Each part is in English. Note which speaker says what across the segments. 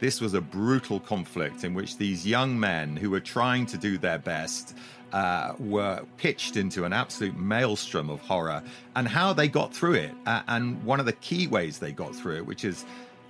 Speaker 1: this was a brutal conflict in which these young men who were trying to do their best uh, were pitched into an absolute maelstrom of horror and how they got through it. Uh, and one of the key ways they got through it, which is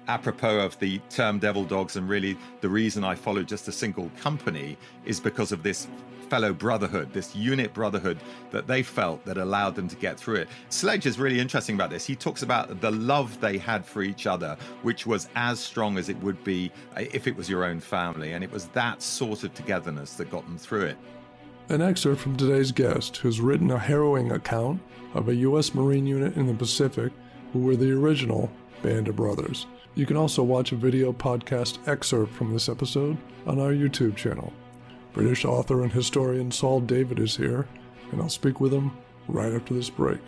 Speaker 1: apropos of the term devil dogs, and really the reason I followed just a single company is because of this fellow brotherhood, this unit brotherhood that they felt that allowed them to get through it. Sledge is really interesting about this. He talks about the love they had for each other, which was as strong as it would be if it was your own family. And it was that sort of togetherness that got them through it.
Speaker 2: An excerpt from today's guest, who's written a harrowing account of a U.S. Marine unit in the Pacific who were the original Band of Brothers. You can also watch a video podcast excerpt from this episode on our YouTube channel. British author and historian Saul David is here, and I'll speak with him right after this break.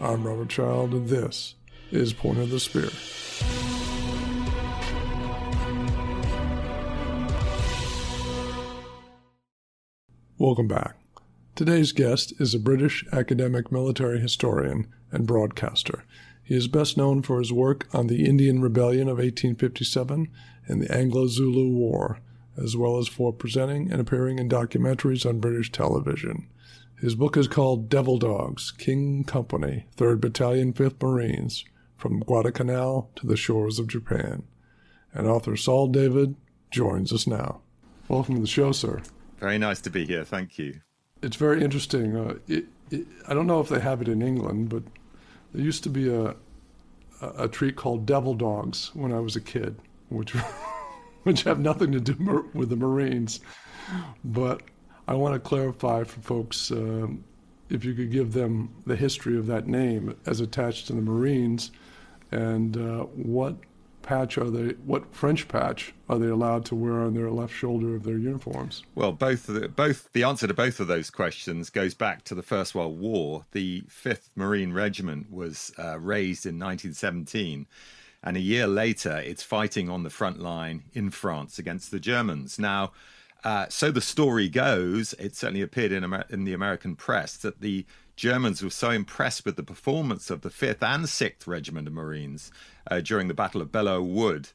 Speaker 2: I'm Robert Child, and this is Point of the Spear. Welcome back. Today's guest is a British academic military historian and broadcaster. He is best known for his work on the Indian Rebellion of 1857 and the Anglo Zulu War, as well as for presenting and appearing in documentaries on British television. His book is called Devil Dogs King Company, 3rd Battalion, 5th Marines, from Guadalcanal to the shores of Japan. And author Saul David joins us now. Welcome to the show, sir.
Speaker 1: Very nice to be here. Thank you.
Speaker 2: It's very interesting. Uh, it, it, I don't know if they have it in England, but there used to be a, a, a treat called devil dogs when I was a kid, which which have nothing to do with the Marines. But I want to clarify for folks um, if you could give them the history of that name as attached to the Marines and uh, what patch are they? What French patch are they allowed to wear on their left shoulder of their uniforms?
Speaker 1: Well, both the, both the answer to both of those questions goes back to the First World War. The Fifth Marine Regiment was uh, raised in 1917, and a year later, it's fighting on the front line in France against the Germans. Now. Uh, so the story goes, it certainly appeared in, Amer- in the American press, that the Germans were so impressed with the performance of the 5th and 6th Regiment of Marines uh, during the Battle of Belleau Wood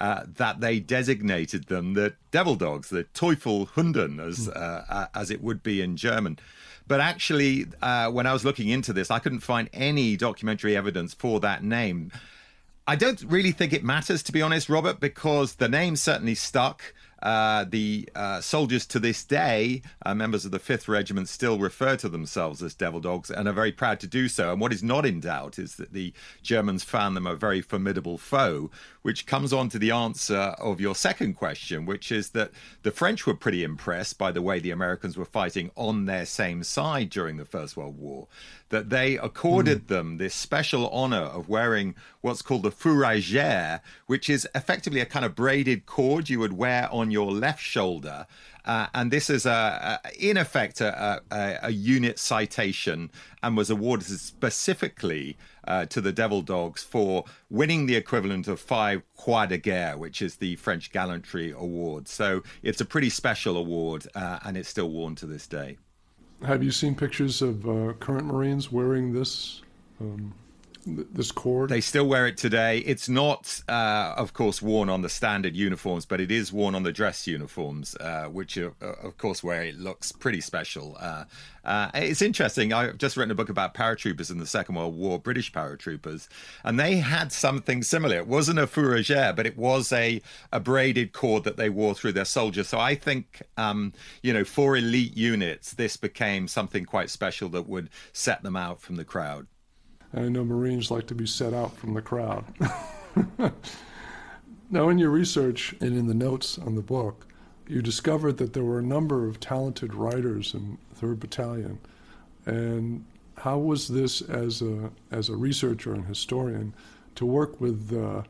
Speaker 1: uh, that they designated them the Devil Dogs, the Teufelhunden, as, hmm. uh, as it would be in German. But actually, uh, when I was looking into this, I couldn't find any documentary evidence for that name. I don't really think it matters, to be honest, Robert, because the name certainly stuck. Uh, the uh, soldiers to this day, uh, members of the 5th Regiment, still refer to themselves as devil dogs and are very proud to do so. And what is not in doubt is that the Germans found them a very formidable foe, which comes on to the answer of your second question, which is that the French were pretty impressed by the way the Americans were fighting on their same side during the First World War that they accorded mm. them this special honor of wearing what's called the fourragère, which is effectively a kind of braided cord you would wear on your left shoulder. Uh, and this is, a, a in effect, a, a, a, unit citation and was awarded specifically uh, to the Devil Dogs for winning the equivalent of five Croix de Guerre, which is the French Gallantry Award. So it's a pretty special award, uh, and it's still worn to this day.
Speaker 2: Have you seen pictures of uh, current Marines wearing this um, this cord?
Speaker 1: They still wear it today. It's not, uh, of course, worn on the standard uniforms, but it is worn on the dress uniforms, uh, which, are, uh, of course, where it looks pretty special. Uh, uh, it's interesting. I've just written a book about paratroopers in the Second World War, British paratroopers, and they had something similar. It wasn't a fourragère, but it was a, a braided cord that they wore through their soldiers. So I think, um, you know, for elite units, this became something quite special that would set them out from the crowd.
Speaker 2: I know Marines like to be set out from the crowd. now, in your research and in the notes on the book, you discovered that there were a number of talented writers in 3rd Battalion. And how was this, as a, as a researcher and historian, to work with uh,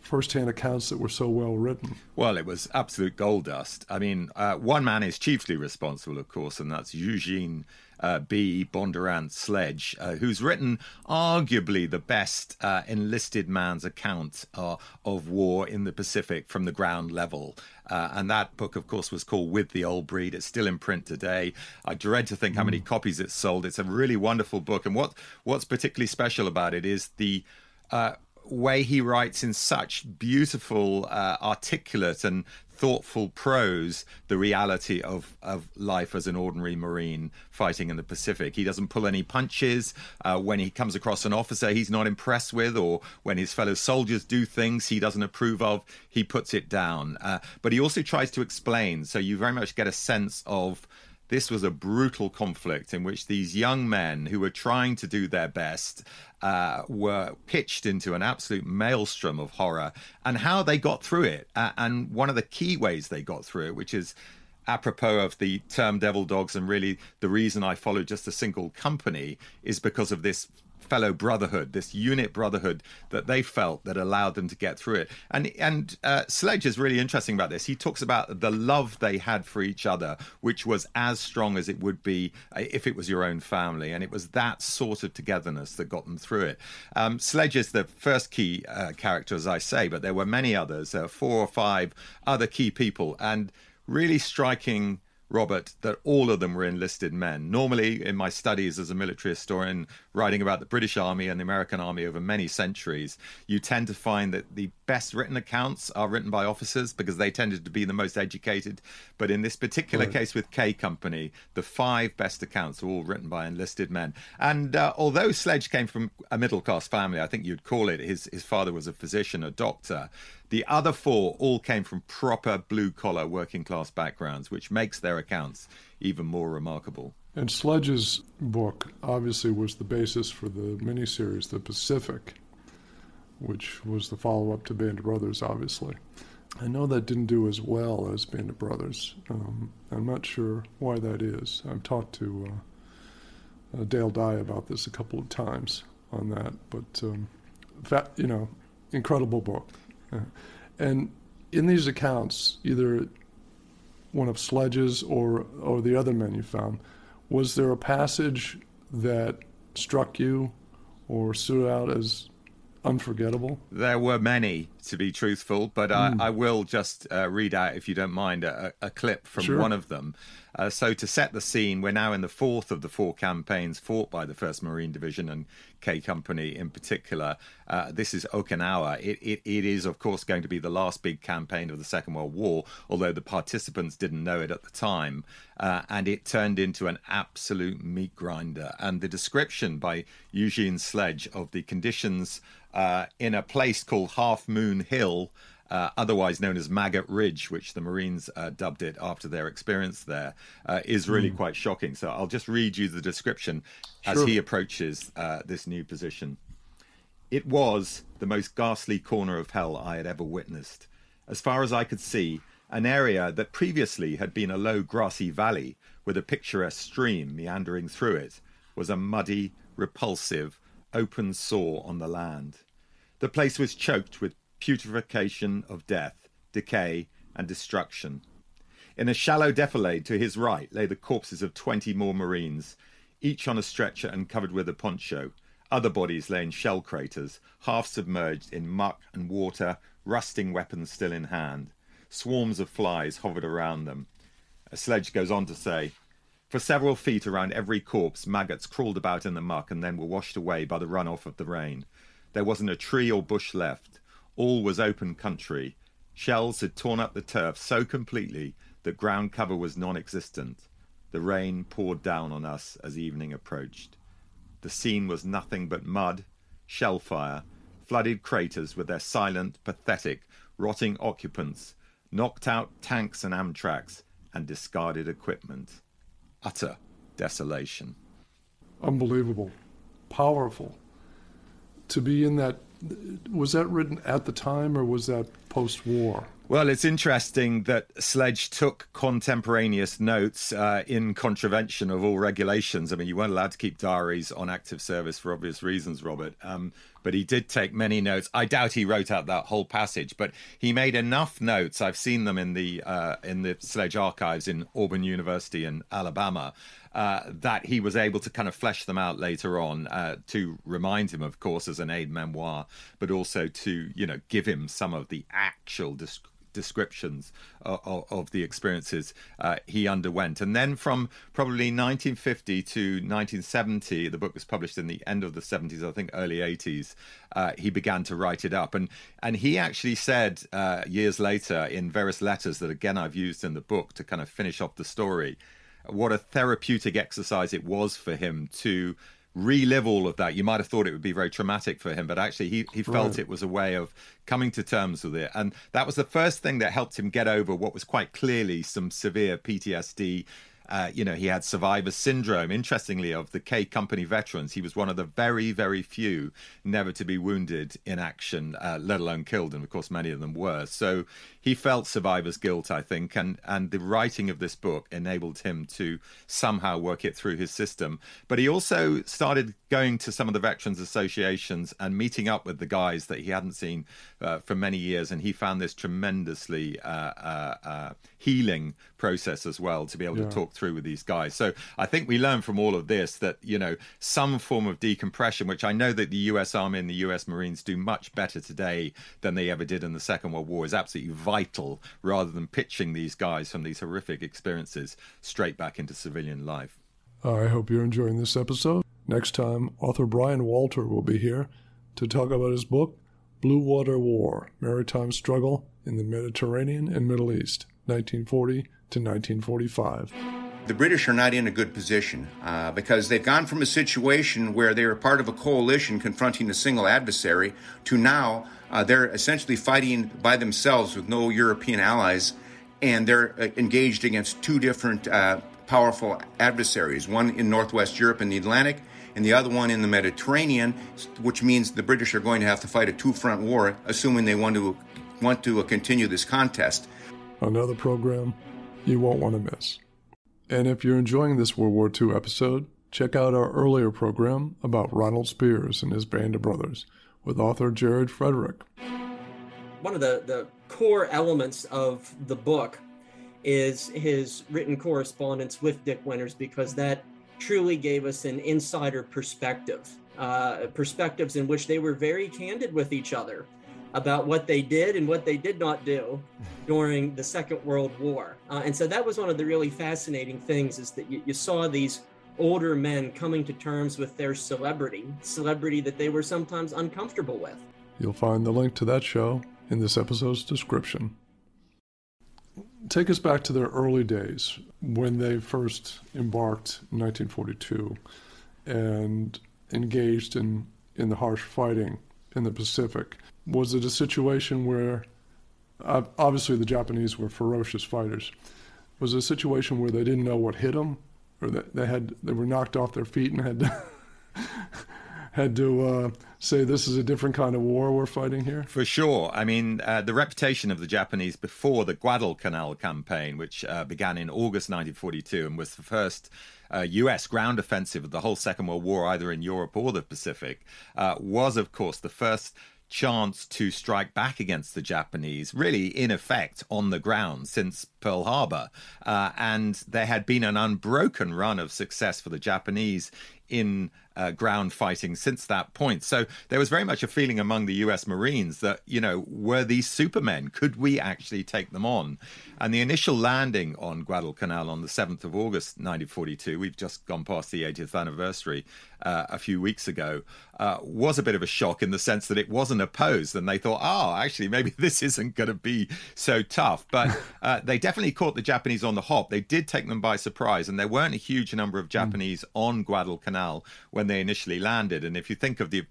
Speaker 2: firsthand accounts that were so well written?
Speaker 1: Well, it was absolute gold dust. I mean, uh, one man is chiefly responsible, of course, and that's Eugene uh, B. Bondurant Sledge, uh, who's written arguably the best uh, enlisted man's account uh, of war in the Pacific from the ground level. Uh, and that book, of course, was called With the Old Breed. It's still in print today. I dread to think how many mm. copies it's sold. It's a really wonderful book. And what what's particularly special about it is the uh, way he writes in such beautiful, uh, articulate, and thoughtful prose the reality of, of life as an ordinary Marine fighting in the Pacific. He doesn't pull any punches. Uh, when he comes across an officer he's not impressed with, or when his fellow soldiers do things he doesn't approve of, he puts it down. Uh, but he also tries to explain, so you very much get a sense of this was a brutal conflict in which these young men who were trying to do their best uh, were pitched into an absolute maelstrom of horror and how they got through it. Uh, and one of the key ways they got through it, which is apropos of the term devil dogs and really the reason I followed just a single company is because of this fellow brotherhood, this unit brotherhood that they felt that allowed them to get through it. And and uh, Sledge is really interesting about this. He talks about the love they had for each other, which was as strong as it would be uh, if it was your own family, and it was that sort of togetherness that got them through it. Um, Sledge is the first key uh, character, as I say, but there were many others, uh, four or five other key people, and really striking Robert, that all of them were enlisted men. Normally, in my studies as a military historian, writing about the British Army and the American Army over many centuries, you tend to find that the best written accounts are written by officers because they tended to be the most educated. But in this particular right. case with K Company, the five best accounts are all written by enlisted men. And uh, although Sledge came from a middle class family, I think you'd call it, his, his father was a physician, a doctor. The other four all came from proper blue collar working class backgrounds, which makes their accounts even more remarkable.
Speaker 2: And Sledge's book obviously was the basis for the miniseries The Pacific, which was the follow up to Band of Brothers, obviously. I know that didn't do as well as Band of Brothers. Um, I'm not sure why that is. I've talked to uh, uh, Dale Dye about this a couple of times on that, but um, that, you know, incredible book. And in these accounts, either one of Sledge's or, or the other men you found, was there a passage that struck you or stood out as unforgettable?
Speaker 1: There were many, to be truthful, but mm. I, hmm. I, will just uh, read out, if you don't mind, a, a clip from sure. one of them. Uh, so, to set the scene, we're now in the fourth of the four campaigns fought by the 1st Marine Division and K Company in particular. Uh, this is Okinawa. It, it, it is, of course, going to be the last big campaign of the Second World War, although the participants didn't know it at the time. Uh, and it turned into an absolute meat grinder. And the description by Eugene Sledge of the conditions uh, in a place called Half Moon Hill uh, otherwise known as Maggot Ridge, which the Marines uh, dubbed it after their experience there, uh, is really mm. quite shocking. So I'll just read you the description sure. as he approaches uh, this new position. It was the most ghastly corner of hell I had ever witnessed. As far as I could see, an area that previously had been a low grassy valley with a picturesque stream meandering through it was a muddy, repulsive, open sore on the land. The place was choked with putrefaction of death, decay, and destruction. In a shallow defilade to his right lay the corpses of twenty more Marines, each on a stretcher and covered with a poncho. Other bodies lay in shell craters, half submerged in muck and water, rusting weapons still in hand. Swarms of flies hovered around them. A sledge goes on to say, For several feet around every corpse, maggots crawled about in the muck and then were washed away by the runoff of the rain. There wasn't a tree or bush left. All was open country. Shells had torn up the turf so completely that ground cover was non existent. The rain poured down on us as evening approached. The scene was nothing but mud, shell fire, flooded craters with their silent, pathetic, rotting occupants, knocked out tanks and amtracs, and discarded equipment. Utter desolation.
Speaker 2: Unbelievable. Powerful. To be in that was that written at the time or was that post war?
Speaker 1: Well, it's interesting that Sledge took contemporaneous notes uh, in contravention of all regulations. I mean, you weren't allowed to keep diaries on active service for obvious reasons, Robert. Um, but he did take many notes. I doubt he wrote out that whole passage, but he made enough notes. I've seen them in the uh, in the Sledge archives in Auburn University in Alabama uh, that he was able to kind of flesh them out later on uh, to remind him, of course, as an aid memoir, but also to you know give him some of the actual descriptions of, of the experiences uh, he underwent. And then from probably 1950 to 1970, the book was published in the end of the 70s, I think early 80s. Uh, he began to write it up, and and he actually said uh, years later in various letters that again I've used in the book to kind of finish off the story, what a therapeutic exercise it was for him to relive all of that. You might have thought it would be very traumatic for him, but actually he, he felt right. it was a way of coming to terms with it. And that was the first thing that helped him get over what was quite clearly some severe PTSD uh, you know, he had survivor syndrome. Interestingly, of the K Company veterans, he was one of the very, very few never to be wounded in action, uh, let alone killed. And of course, many of them were. So he felt survivor's guilt, I think, and and the writing of this book enabled him to somehow work it through his system. But he also started going to some of the veterans associations and meeting up with the guys that he hadn't seen uh, for many years, and he found this tremendously uh, uh, uh healing process as well to be able yeah. to talk through with these guys. So I think we learn from all of this that you know some form of decompression, which I know that the U.S. Army and the U.S. Marines do much better today than they ever did in the Second World War, is absolutely vital, rather than pitching these guys from these horrific experiences straight back into civilian life.
Speaker 2: Uh, I hope you're enjoying this episode. Next time, author Brian Walter will be here to talk about his book, Blue Water War Maritime Struggle in the Mediterranean and Middle East, 1940 to 1945.
Speaker 3: The British are not in a good position uh, because they've gone from a situation where they were part of a coalition confronting a single adversary to now uh, they're essentially fighting by themselves with no European allies, and they're uh, engaged against two different uh, powerful adversaries one in Northwest Europe and the Atlantic, and the other one in the Mediterranean, which means the British are going to have to fight a two front war, assuming they want to, want to continue this contest.
Speaker 2: Another program you won't want to miss. And if you're enjoying this World War II episode, check out our earlier program about Ronald Speirs and his band of brothers with author Jared Frederick.
Speaker 4: One of the, the core elements of the book is his written correspondence with Dick Winters because that truly gave us an insider perspective, uh, perspectives in which they were very candid with each other about what they did and what they did not do during the Second World War. Uh, and so that was one of the really fascinating things is that you, you, saw these older men coming to terms with their celebrity, celebrity that they were sometimes uncomfortable with.
Speaker 2: You'll find the link to that show in this episode's description. Take us back to their early days when they first embarked in 1942 and engaged in, in the harsh fighting in the Pacific was it a situation where obviously the Japanese were ferocious fighters? Was it a situation where they didn't know what hit them, or that they had they were knocked off their feet and had to had to uh, say this is a different kind of war we're fighting here?
Speaker 1: For sure. I mean, uh, the reputation of the Japanese before the Guadalcanal campaign, which uh, began in August 1942 and was the first uh, U.S. ground offensive of the whole Second World War, either in Europe or the Pacific, uh, was, of course, the first chance to strike back against the Japanese, really in effect on the ground since Pearl Harbor. Uh, and there had been an unbroken run of success for the Japanese in uh, ground fighting since that point. So there was very much a feeling among the US Marines that, you know, were these supermen? Could we actually take them on? And the initial landing on Guadalcanal on the 7th of August 1942, we've just gone past the 80th anniversary uh, a few weeks ago, uh, was a bit of a shock in the sense that it wasn't opposed. And they thought, oh, actually, maybe this isn't going to be so tough. But uh, they definitely caught the Japanese on the hop. They did take them by surprise. And there weren't a huge number of hmm. Japanese mm. on Guadalcanal when they initially landed. And if you think of the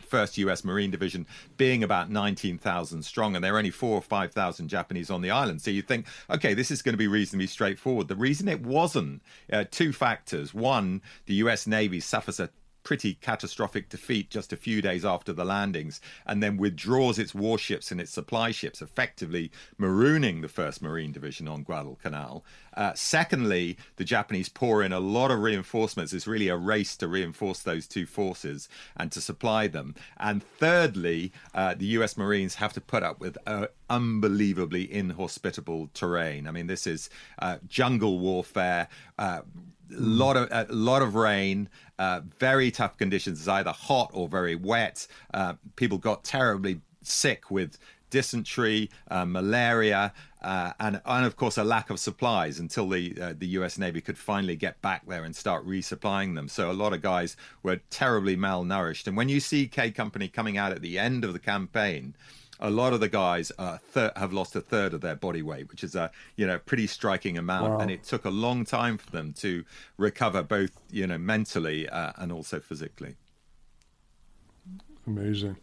Speaker 1: first U.S. Marine Division being about 19,000 strong, and there are only four or 5,000 Japanese on the island. So you think, okay, this is going to be reasonably straightforward. The reason it wasn't, uh, two factors. One, the U.S. Navy suffers a pretty catastrophic defeat just a few days after the landings and then withdraws its warships and its supply ships, effectively marooning the 1st Marine Division on Guadalcanal. Uh, secondly, the Japanese pour in a lot of reinforcements. It's really a race to reinforce those two forces and to supply them. And thirdly, uh, the US Marines have to put up with uh, unbelievably inhospitable terrain. I mean, this is uh, jungle warfare uh, lot of a lot of rain, uh, very tough conditions. It's either hot or very wet. Uh, people got terribly sick with dysentery, uh, malaria, uh, and and of course a lack of supplies until the uh, the U.S. Navy could finally get back there and start resupplying them. So a lot of guys were terribly malnourished. And when you see K Company coming out at the end of the campaign a lot of the guys uh, thir- have lost a third of their body weight, which is a you know pretty striking amount, wow. and it took a long time for them to recover both you know mentally uh, and also physically.
Speaker 2: Amazing.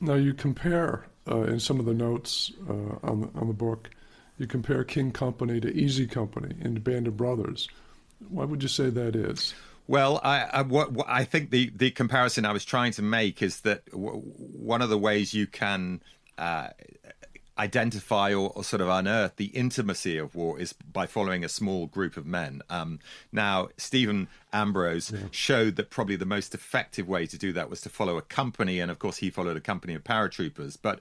Speaker 2: Now you compare uh, in some of the notes uh, on the, on the book, you compare King Company to Easy Company in Band of Brothers. Why would you say that is?
Speaker 1: Well, I, I, what, what, I think the, the comparison I was trying to make is that w- one of the ways you can uh, identify or, or, sort of unearth the intimacy of war is by following a small group of men. Um, now, Stephen Ambrose yeah. showed that probably the most effective way to do that was to follow a company, and of course, he followed a company of paratroopers. But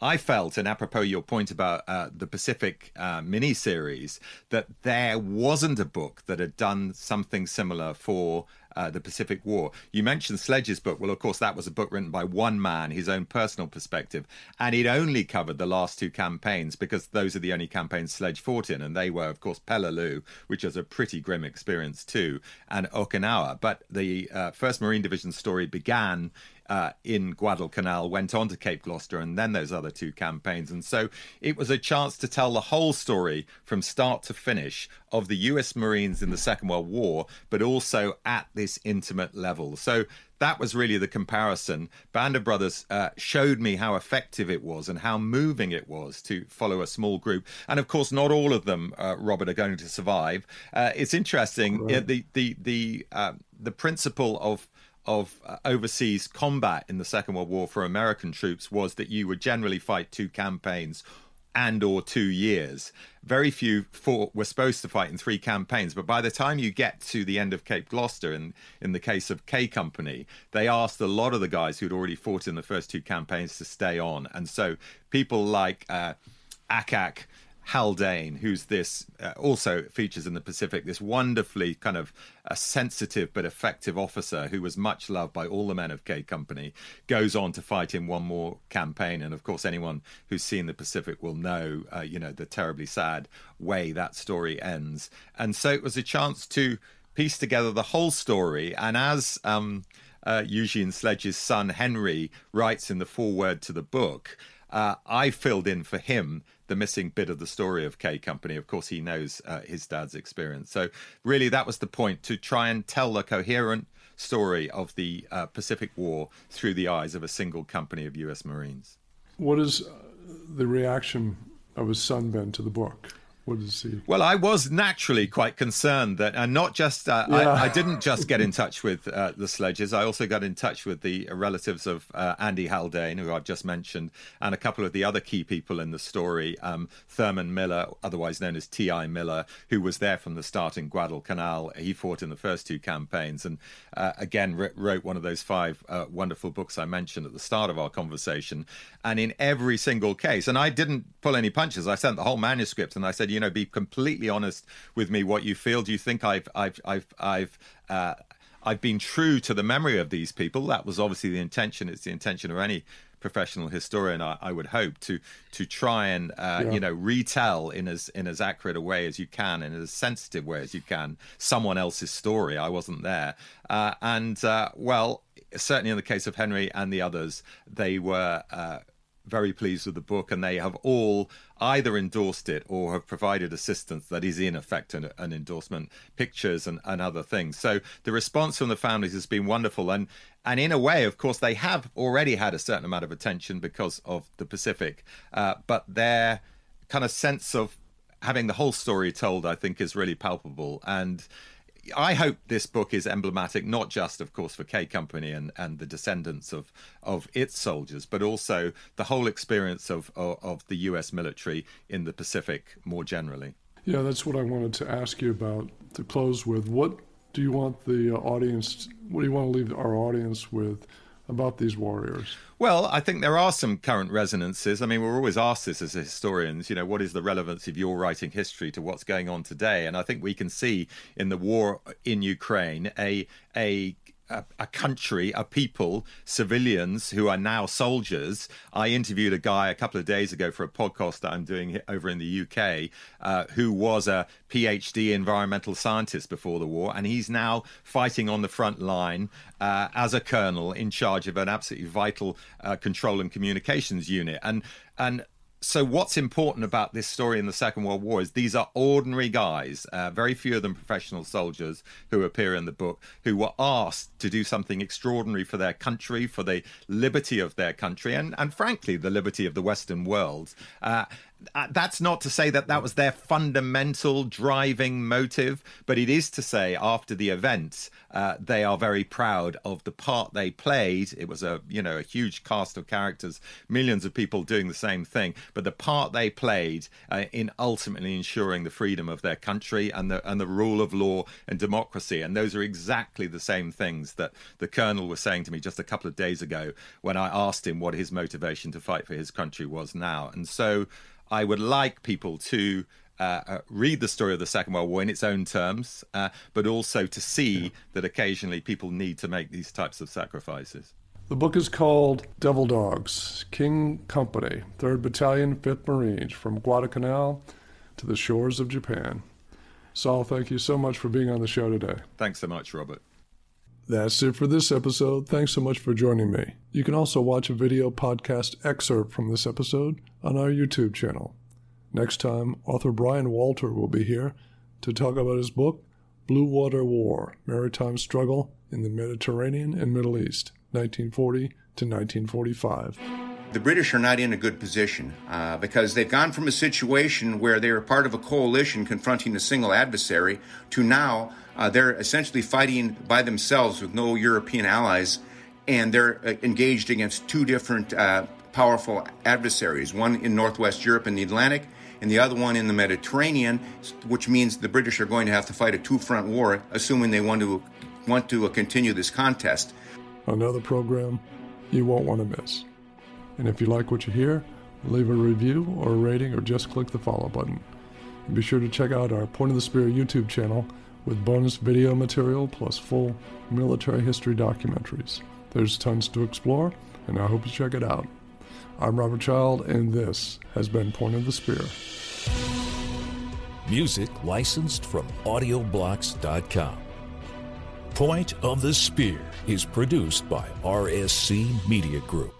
Speaker 1: I felt, and apropos your point about uh, the Pacific uh, miniseries, that there wasn't a book that had done something similar for uh, the Pacific War. You mentioned Sledge's book. Well, of course, that was a book written by one man, his own personal perspective, and it only covered the last two campaigns because those are the only campaigns Sledge fought in, and they were, of course, Peleliu, which was a pretty grim experience too, and Okinawa. But the uh, First Marine Division story began uh, in Guadalcanal, went on to Cape Gloucester, and then those other two campaigns. And so it was a chance to tell the whole story from start to finish of the US Marines in the Second World War, but also at this intimate level. So that was really the comparison. Band of Brothers uh, showed me how effective it was and how moving it was to follow a small group. And of course, not all of them, uh, Robert, are going to survive. Uh, it's interesting right. the the the uh, the principle of of uh, overseas combat in the Second World War for American troops was that you would generally fight two campaigns and or two years. Very few fought, were supposed to fight in three campaigns, but by the time you get to the end of Cape Gloucester, in, in the case of K Company, they asked a lot of the guys who'd already fought in the first two campaigns to stay on. And so people like uh, Ack-Ack, Haldane, who's this uh, also features in the Pacific, this wonderfully kind of a sensitive but effective officer who was much loved by all the men of K Company, goes on to fight in one more campaign. And of course, anyone who's seen the Pacific will know, uh, you know, the terribly sad way that story ends. And so it was a chance to piece together the whole story. And as um, uh, Eugene Sledge's son Henry writes in the foreword to the book, uh, I filled in for him the missing bit of the story of K Company. Of course, he knows uh, his dad's experience. So, really, that was the point to try and tell a coherent story of the uh, Pacific War through the eyes of a single company of U.S. Marines.
Speaker 2: What is uh, the reaction of his son been to the book? What does he?
Speaker 1: Well, I was naturally quite concerned that, and not just uh, yeah. I, I, didn't just get in touch with uh, the Sledges. I also got in touch with the relatives of uh, Andy Haldane, who I've just mentioned, and a couple of the other key people in the story. Um, Thurman Miller, otherwise known as T.I. Miller, who was there from the start in Guadalcanal. He fought in the first two campaigns, and uh, again wrote one of those five uh, wonderful books I mentioned at the start of our conversation. And in every single case, and I didn't pull any punches. I sent the whole manuscript, and I said you know, be completely honest with me what you feel. Do you think I've I've I've I've uh, I've been true to the memory of these people? That was obviously the intention. It's the intention of any professional historian, I, I would hope, to to try and uh, yeah. you know retell in as in as accurate a way as you can, in as sensitive way as you can, someone else's story. I wasn't there, uh, and uh, well, certainly in the case of Henry and the others, they were uh, very pleased with the book, and they have all either endorsed it or have provided assistance that is in effect an, an endorsement, pictures and, and other things. So the response from the families has been wonderful, and and in a way, of course, they have already had a certain amount of attention because of the Pacific, uh, but their kind of sense of having the whole story told, I think, is really palpable and I hope this book is emblematic, not just, of course, for K Company and, and the descendants of, of its soldiers, but also the whole experience of, of, of the U.S. military in the Pacific more generally.
Speaker 2: Yeah, that's what I wanted to ask you about to close with. What do you want the uh, audience, what do you want to leave our audience with about these warriors?
Speaker 1: Well, I think there are some current resonances. I mean, we're always asked this as historians, you know, what is the relevance of your writing history to what's going on today? And I think we can see in the war in Ukraine a a a, a, country, a people, civilians who are now soldiers. I interviewed a guy a couple of days ago for a podcast that I'm doing over in the UK uh, who was a PhD environmental scientist before the war, and he's now fighting on the front line uh, as a colonel in charge of an absolutely vital uh, control and communications unit. And and so what's important about this story in the Second World War is these are ordinary guys, uh, very few of them professional soldiers who appear in the book, who were asked to do something extraordinary for their country, for the liberty of their country, and, and frankly, the liberty of the Western world. Uh, that's not to say that that was their fundamental driving motive, but it is to say after the event, uh, they are very proud of the part they played. It was a you know a huge cast of characters, millions of people doing the same thing, but the part they played uh, in ultimately ensuring the freedom of their country and the and the rule of law and democracy, and those are exactly the same things that the colonel was saying to me just a couple of days ago when I asked him what his motivation to fight for his country was now, and so. I would like people to uh, uh, read the story of the Second World War in its own terms, uh, but also to see yeah. that occasionally people need to make these types of sacrifices.
Speaker 2: The book is called Devil Dogs King Company, 3rd Battalion, 5th Marines, from Guadalcanal to the shores of Japan. Saul, thank you so much for being on the show today.
Speaker 1: Thanks so much, Robert.
Speaker 2: That's it for this episode. Thanks so much for joining me. You can also watch a video podcast excerpt from this episode on our YouTube channel. Next time, author Brian Walter will be here to talk about his book, Blue Water War Maritime Struggle in the Mediterranean and Middle East, 1940 to 1945
Speaker 3: the British are not in a good position uh, because they've gone from a situation where they were part of a coalition confronting a single adversary to now uh, they're essentially fighting by themselves with no European allies, and they're uh, engaged against two different uh, powerful adversaries one in Northwest Europe and the Atlantic, and the other one in the Mediterranean, which means the British are going to have to fight a two front war, assuming they want to, want to continue this contest.
Speaker 2: Another program you won't want to miss. And if you like what you hear, leave a review or a rating or just click the follow button. And be sure to check out our Point of the Spear YouTube channel with bonus video material plus full military history documentaries. There's tons to explore, and I hope you check it out. I'm Robert Child, and this has been Point of the Spear.
Speaker 5: Music licensed from AudioBlocks.com. Point of the Spear is produced by RSC Media Group.